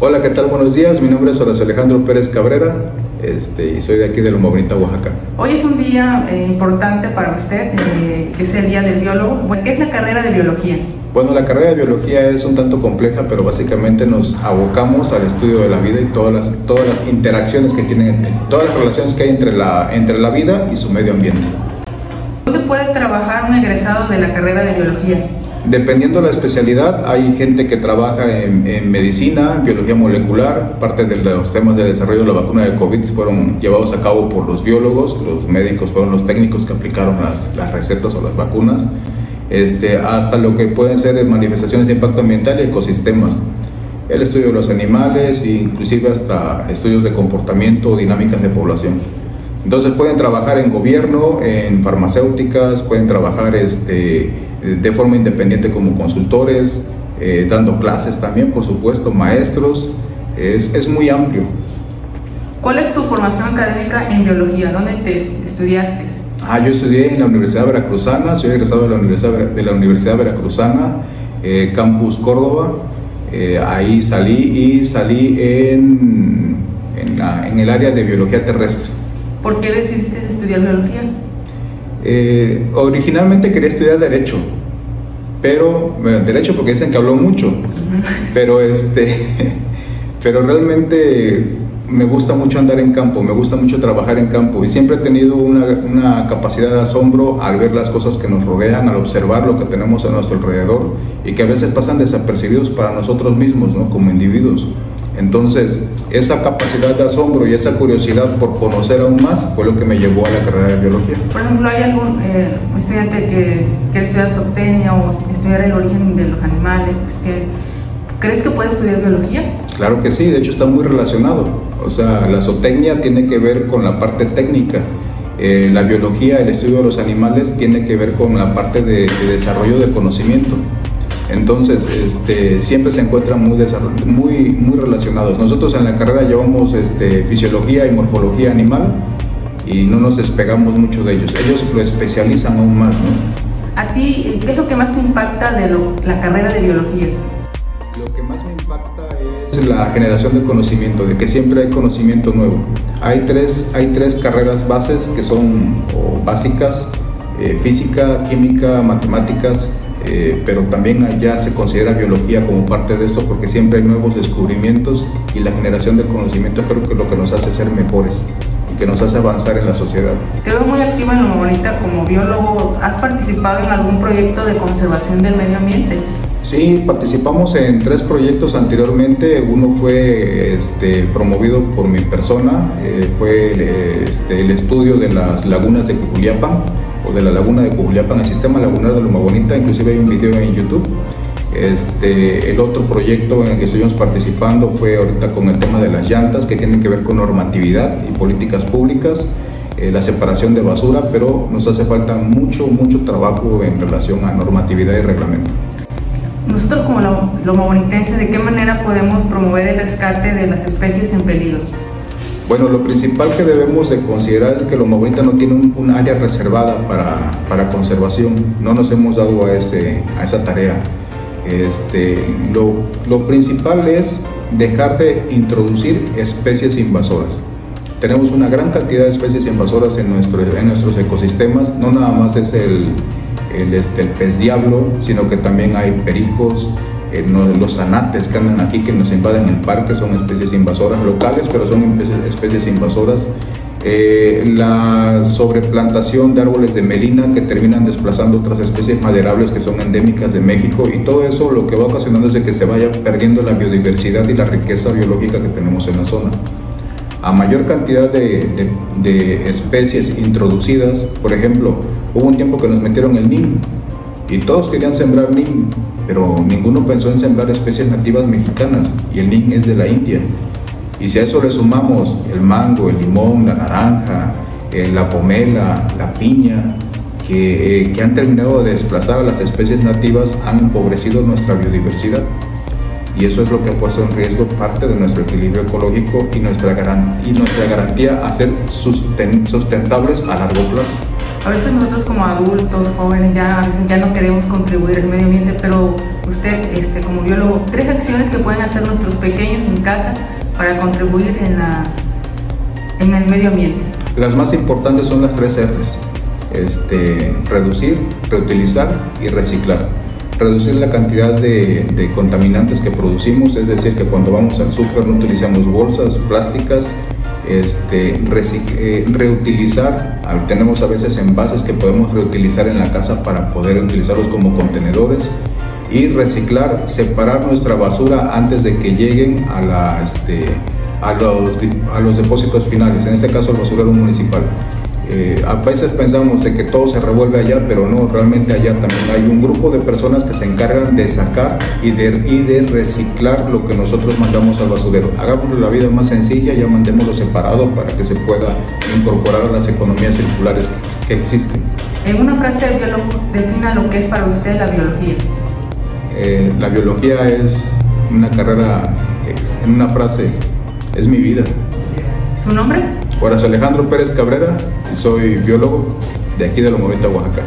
Hola, ¿qué tal? Buenos días. Mi nombre es Horacio Alejandro Pérez Cabrera este, y soy de aquí de Loma Bonita, Oaxaca. Hoy es un día eh, importante para usted, eh, que es el Día del Biólogo. ¿Qué es la carrera de Biología? Bueno, la carrera de Biología es un tanto compleja, pero básicamente nos abocamos al estudio de la vida y todas las, todas las interacciones que tienen, todas las relaciones que hay entre la, entre la vida y su medio ambiente. ¿Dónde puede trabajar un egresado de la carrera de Biología? Dependiendo de la especialidad, hay gente que trabaja en, medicina, en biología molecular, parte de los temas de desarrollo de la vacuna de COVID fueron llevados a cabo por los biólogos, los médicos fueron los técnicos que aplicaron las, las recetas o las vacunas, este, hasta lo que pueden ser manifestaciones de impacto ambiental y ecosistemas. El estudio de los animales, inclusive hasta estudios de comportamiento o dinámicas de población. Entonces pueden trabajar en gobierno, en farmacéuticas, pueden trabajar este, de forma independiente como consultores, eh, dando clases también, por supuesto, maestros, es, es, muy amplio. ¿Cuál es tu formación académica en biología? ¿Dónde te estudiaste? Ah, yo estudié en la Universidad Veracruzana, soy egresado de la Universidad, de la Universidad Veracruzana, eh, Campus Córdoba, eh, ahí salí y salí en, en, en el área de biología terrestre. ¿Por qué decidiste estudiar biología? Eh, originalmente quería estudiar Derecho, pero, bueno, Derecho porque dicen que habló mucho, pero este, pero realmente me gusta mucho andar en campo, me gusta mucho trabajar en campo y siempre he tenido una, una, capacidad de asombro al ver las cosas que nos rodean, al observar lo que tenemos a nuestro alrededor y que a veces pasan desapercibidos para nosotros mismos, ¿no? Como individuos. Entonces, esa capacidad de asombro y esa curiosidad por conocer aún más fue lo que me llevó a la carrera de biología. Por ejemplo, ¿hay algún eh, estudiante que quiere estudiar zootecnia o estudiar el origen de los animales? Que, ¿Crees que puede estudiar biología? Claro que sí, de hecho está muy relacionado. O sea, la zootecnia tiene que ver con la parte técnica. Eh, la biología, el estudio de los animales, tiene que ver con la parte de, de desarrollo de conocimiento. Entonces, este, siempre se encuentran muy, muy, muy relacionados. Nosotros en la carrera llevamos este, fisiología y morfología animal y no nos despegamos mucho de ellos. Ellos lo especializan aún más. ¿no? ¿A ti qué es lo que más te impacta de la carrera de biología? Lo que más me impacta es la generación de conocimiento, de que siempre hay conocimiento nuevo. Hay tres, hay tres carreras bases que son básicas, eh, física, química, matemáticas eh, pero también ya se considera biología como parte de esto porque siempre hay nuevos descubrimientos y la generación de conocimiento creo que es lo que nos hace ser mejores y que nos hace avanzar en la sociedad. Te veo muy activa en Loma Bonita como biólogo. ¿Has participado en algún proyecto de conservación del medio ambiente? Sí, participamos en tres proyectos anteriormente. Uno fue este, promovido por mi persona, eh, fue este, el estudio de las lagunas de Cuculiapan de la laguna de Cujuliapan, el sistema lagunar de Loma Bonita, inclusive hay un video en YouTube. Este, el otro proyecto en el que estuvimos participando fue ahorita con el tema de las llantas, que tiene que ver con normatividad y políticas públicas, eh, la separación de basura, pero nos hace falta mucho, mucho trabajo en relación a normatividad y reglamento. Nosotros como Loma Bonitense, ¿de qué manera podemos promover el rescate de las especies en peligro? Bueno, lo principal que debemos de considerar es que Loma Bonita no tiene un, área reservada para, para, conservación. No nos hemos dado a, a esa tarea. Este, lo, lo, principal es dejar de introducir especies invasoras. Tenemos una gran cantidad de especies invasoras en, nuestro, en nuestros ecosistemas. No nada más es el, el, este, el pez diablo, sino que también hay pericos, los zanates que andan aquí, que nos invaden el parque, son especies invasoras locales, pero son especies invasoras. Eh, la sobreplantación de árboles de melina que terminan desplazando otras especies maderables que son endémicas de México y todo eso lo que va ocasionando es de que se vaya perdiendo la biodiversidad y la riqueza biológica que tenemos en la zona. A mayor cantidad de, de, de especies introducidas, por ejemplo, hubo un tiempo que nos metieron el NIM, y todos querían sembrar nin, pero ninguno pensó en sembrar especies nativas mexicanas y el nin es de la India. Y si a eso le sumamos el mango, el limón, la naranja, eh, la pomela, la piña, eh, que, han terminado de desplazar a las especies nativas, han empobrecido nuestra biodiversidad. Y eso es lo que ha puesto en riesgo parte de nuestro equilibrio ecológico y nuestra, y nuestra garantía a ser sustentables a largo plazo. a veces nosotros como adultos, jóvenes, ya a veces ya no queremos contribuir al medio ambiente, pero usted, este, como biólogo, tres acciones que pueden hacer nuestros pequeños en casa para contribuir en, la, en el medio ambiente. Las más importantes son las tres R's. Este, reducir, reutilizar y reciclar. Reducir la cantidad de, contaminantes que producimos, es decir, que cuando vamos al súper no utilizamos bolsas plásticas, este, eh, reutilizar, tenemos a veces envases que podemos reutilizar en la casa para poder utilizarlos como contenedores y reciclar, separar nuestra basura antes de que lleguen a, este, los, a los depósitos finales, en este caso el basurero municipal. Eh, a veces pensamos de que todo se revuelve allá, pero no, realmente allá también hay un grupo de personas que se encargan de sacar y de, y de reciclar lo que nosotros mandamos al basurero. Hagamos la vida más sencilla, ya mandémoslo separado para que se pueda incorporar a las economías circulares que, existen. En una frase, biólogo, defina lo que es para usted la biología. Eh, la biología es una carrera, en una frase, es mi vida. ¿Su nombre? Horacio Alejandro Pérez Cabrera, soy biólogo de aquí de la Oaxaca.